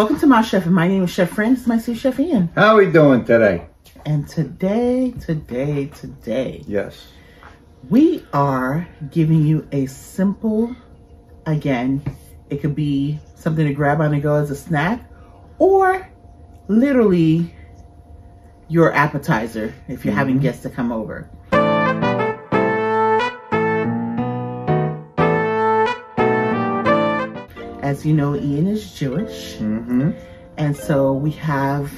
Welcome to my chef, my name is Chef Fran. This is my sous chef Ian. How are we doing today? And today, today, today, Yes. we are giving you a simple, again, it could be something to grab on the go as a snack, or literally your appetizer if you're having mm-hmm. guests to come over. As you know, Ian is Jewish. Mm-hmm. And so we have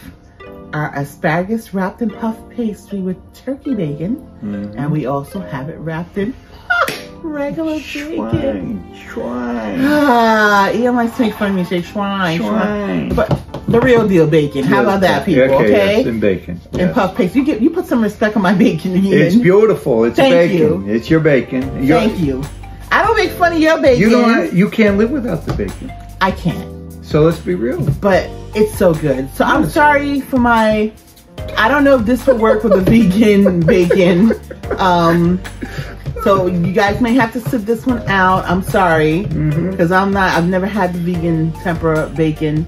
our asparagus wrapped in puff pastry with turkey bacon. Mhm. And we also have it wrapped in regular bacon. Schwein. Ah, Ian likes to make fun of me, say schwein. But the real deal bacon. How about that, people? Okay. Yes, and bacon. And yes. puff pastry. You get you put some respect on my bacon, Ian. It's beautiful. It's Thank bacon. you. It's your bacon. You're- Thank you. Don't make fun of your bacon. You don't. You can't live without the bacon. I can't. So let's be real. but it's so good. So I'm sorry for my. I don't know if this will work with a vegan bacon. Um, so you guys may have to sit this one out. I'm sorry Mm-hmm. because I'm not. I've never had the vegan tempeh bacon,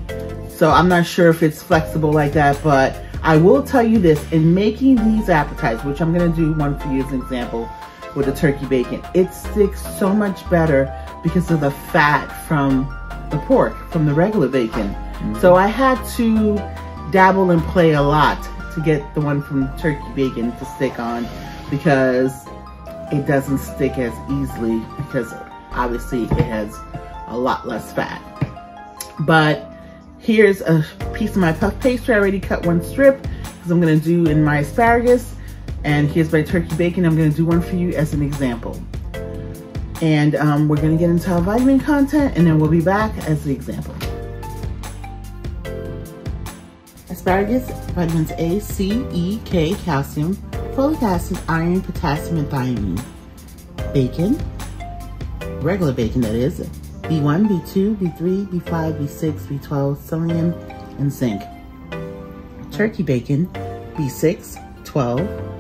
so I'm not sure if it's flexible like that. But I will tell you this: in making these appetizers, which I'm gonna do one for you as an example with the turkey bacon, it sticks so much better because of the fat from the pork from the regular bacon. Mm. So I had to dabble and play a lot to get the one from turkey bacon to stick on because it doesn't stick as easily because obviously it has a lot less fat. But here's a piece of my puff pastry. I already cut one strip because I'm gonna do in my asparagus. And here's my turkey bacon. I'm gonna do one for you as an example. And um, we're gonna get into our vitamin content and then we'll be back as the example. Asparagus, vitamins A, C, E, K, calcium, folic acid, iron, potassium, and thiamine. Bacon, regular bacon that is, B1, B2, B3, B5, B6, B12, selenium, and zinc. Turkey bacon, B6, 12,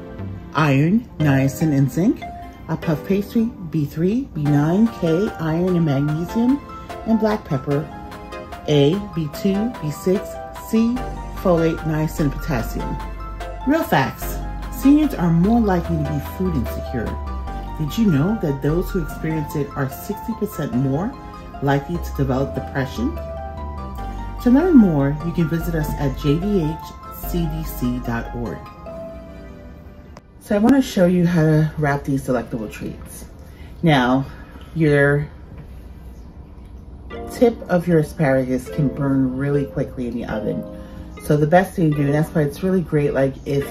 iron, niacin, and zinc. A puff pastry, B3, B9, K, iron, and magnesium. And black pepper, A, B2, B6, C, folate, niacin, and potassium. Real facts. Seniors are more likely to be food insecure. Did you know that those who experience it are 60% more likely to develop depression? To learn more, you can visit us at jdhcdc.org. So I want to show you how to wrap these delectable treats. Now, your tip of your asparagus can burn really quickly in the oven. So the best thing to do, and that's why it's really great, like if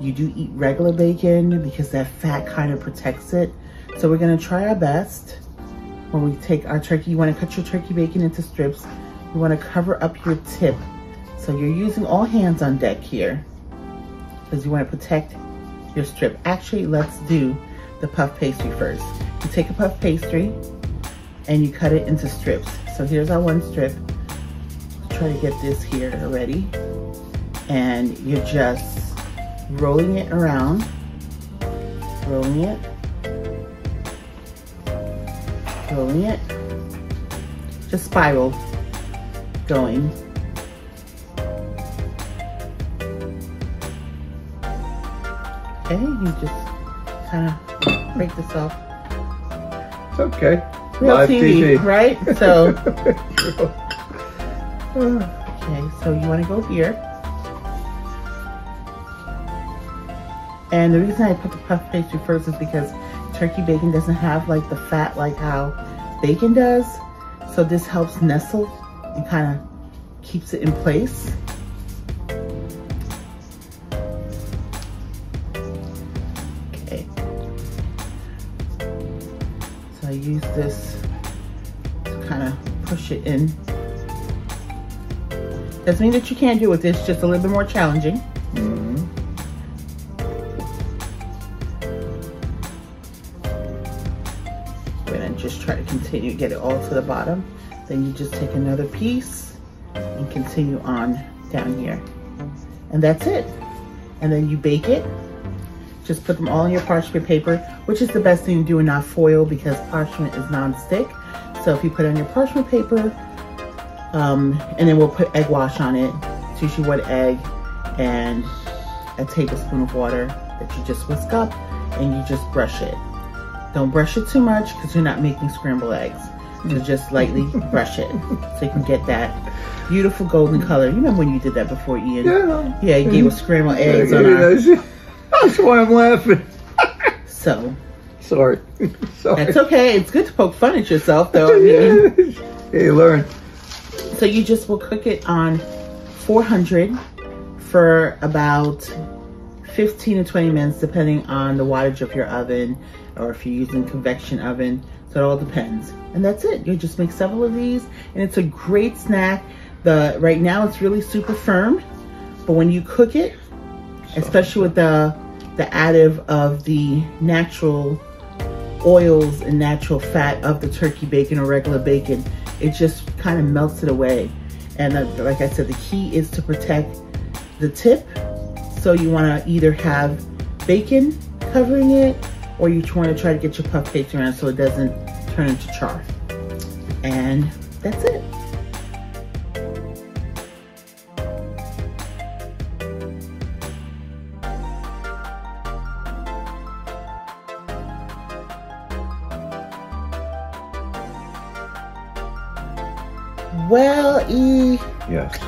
you do eat regular bacon because that fat kind of protects it. So we're gonna try our best when we take our turkey. You wanna cut your turkey bacon into strips. You wanna cover up your tip. So you're using all hands on deck here because you wanna protect your strip. Actually, let's do the puff pastry first. You take a puff pastry and you cut it into strips. So here's our one strip. Try to get this here already. And you're just rolling it around, rolling it, rolling it, just spiral going. Okay, you just kind of break this off. It's okay. Real Live TV, TV. right? So, okay, so you want to go here. And the reason I put the puff pastry first is because turkey bacon doesn't have like the fat like how bacon does. So this helps nestle and kind of keeps it in place. This to kind of push it in. Doesn't mean that you can't do it. It's just a little bit more challenging. Mhm. We're gonna just try to continue, get it all to the bottom. Then you just take another piece and continue on down here. And that's it. And then you bake it. Just put them all in your parchment paper, which is the best thing to do and not foil because parchment is non-stick. So if you put it on your parchment paper, Um, and then we'll put egg wash on it. Usually one egg and a tablespoon of water that you just whisk up and you just brush it. Don't brush it too much because you're not making scrambled eggs. So just lightly brush it so you can get that beautiful golden color. You remember when you did that before, Ian? Yeah. Yeah, you gave us scrambled eggs on our... that's, why I'm laughing. So, Sorry. Sorry. that's okay. It's good to poke fun at yourself, though. I mean, hey, learn. so you just will cook it on 400 for about 15 to 20 minutes, depending on the wattage of your oven or if you're using convection oven. So it all depends. And that's it. You just make several of these and it's a great snack. The Right now it's really super firm, but when you cook it, especially with the, the additive of the natural oils and natural fat of the turkey bacon or regular bacon, it just kind of melts it away. And uh, like I said, the key is to protect the tip. So you want to either have bacon covering it or you want to try to get your puff cakes around so it doesn't turn into char. And that's it. Well, E, Yes.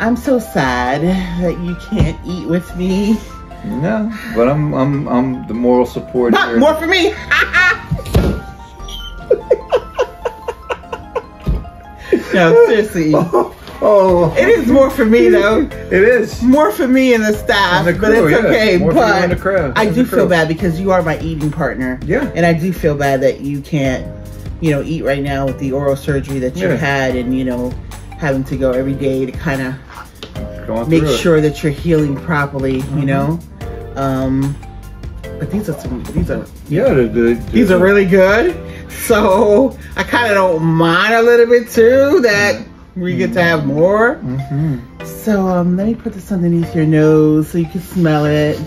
I'm so sad that you can't eat with me. No, but I'm I'm I'm the moral support Not here. more for me. no, seriously. Oh, oh, It is more for me though. It is. More for me and the staff, And the but it's yeah. okay. More for you but crew. I do feel bad because you are my eating partner. Yeah. And I do feel bad that you can't, you know, eat right now with the oral surgery that you Yeah. had and, you know, having to go every day to kind of make through it. sure that you're healing properly, Mm-hmm. you know. Um, but these are some. These are Yeah, they're good. these are really good. So I kind of don't mind a little bit too that we get to have more. Mm-hmm. So um, let me put this underneath your nose so you can smell it.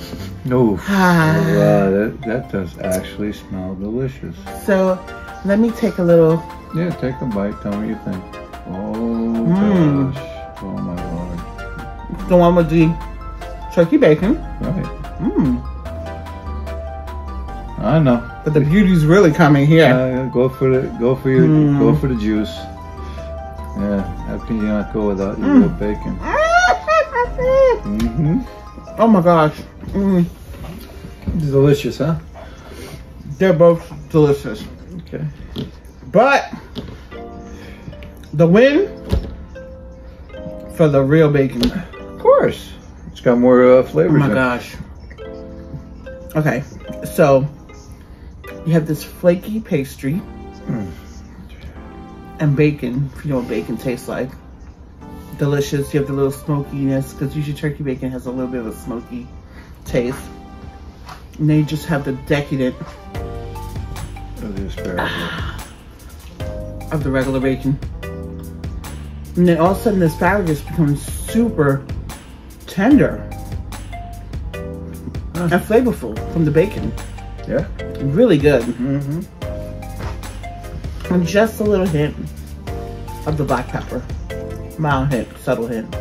No. Ah. Wow, that that does actually smell delicious. So let me take a little. Yeah, take a bite. Tell me what you think. Oh Mm. gosh. Oh my lord. The one with the turkey bacon. Right. Mmm. I know. But the beauty's really coming here. Uh, go for the go for your Mm. go for the juice. Yeah. How can you not go without your Mm. bacon? Mm-hmm. oh my gosh. Mm. Delicious, huh? They're both delicious. Okay. But the win for the real bacon. Of course. It's got more uh, Oh my it. gosh. Okay, so you have this flaky pastry Mm. and bacon, if you know what bacon tastes like. Delicious. You have the little smokiness because usually turkey bacon has a little bit of a smoky taste. And then you just have the decadent Of the asparagus. of the regular bacon. And then all of a sudden the asparagus becomes super tender Huh. and flavorful from the bacon. Yeah. Really good. Mm-hmm. And just a little hint of the black pepper. Mild hint, subtle hint.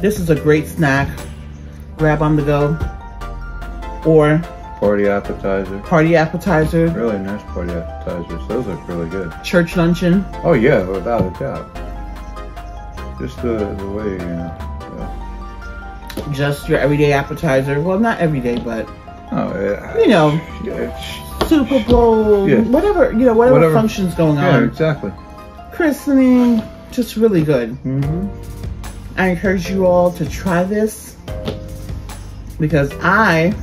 This is a great snack. Grab on the go. Or Party appetizer. party appetizer, Really nice party appetizers. Those look really good. church luncheon. Oh yeah, without a doubt. Just the the way you know. Yeah. Just your everyday appetizer. Well, not every day, but Oh yeah. you know, Yeah, Super Bowl, Yeah. whatever, you know, whatever, Whatever. function's going on. yeah exactly. Christening, just really good. Mm-hmm. I encourage you all to try this because I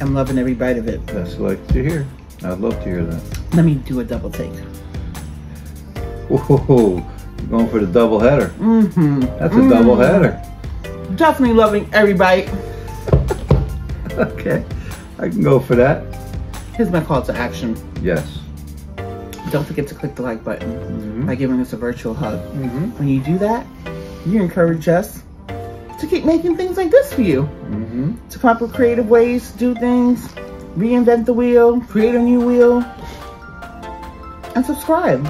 am loving every bite of it. That's like to hear. I'd love to hear that. Let me do a double take. Whoa, you're going for the double header. Mm-hmm. That's a double header. Definitely loving every bite. Okay, I can go for that. Here's my call to action. Yes. Don't forget to click the like button Mm-hmm. by giving us a virtual hug. Mm-hmm. When you do that, you encourage us to keep making things like this for you. Mm-hmm. To come up with creative ways to do things, reinvent the wheel, create a new wheel, and subscribe.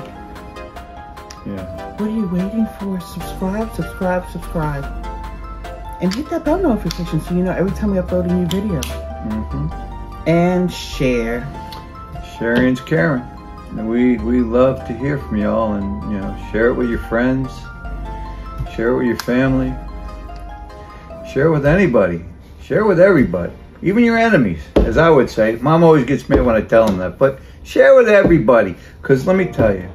Yeah. What are you waiting for? Subscribe, subscribe, subscribe. And hit that bell notification so you know every time we upload a new video. Mm-hmm. And share. Sharing's caring. And we we love to hear from y'all and you know share it with your friends, share it with your family, share with anybody, share with everybody, even your enemies, as I would say. Mom always gets mad when I tell them that, but share with everybody. Cause let me tell you,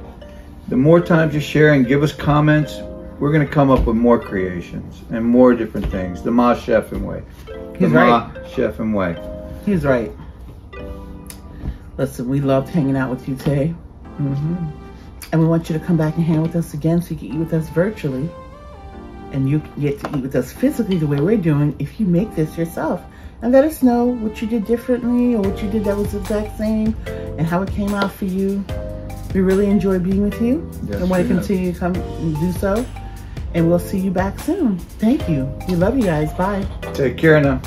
the more times you share and give us comments, we're gonna come up with more creations and more different things. The Ma Chef'n way. The He's Ma right. Chef'n way. He's right. Listen, we loved hanging out with you today. Mm-hmm. And we want you to come back and hang with us again so you can eat with us virtually. And you get to eat with us physically the way we're doing if you make this yourself. And let us know what you did differently or what you did that was the exact same and how it came out for you. We really enjoy being with you Yes, and want to continue to come and do so. And we'll see you back soon. Thank you. We love you guys. Bye. Take care now.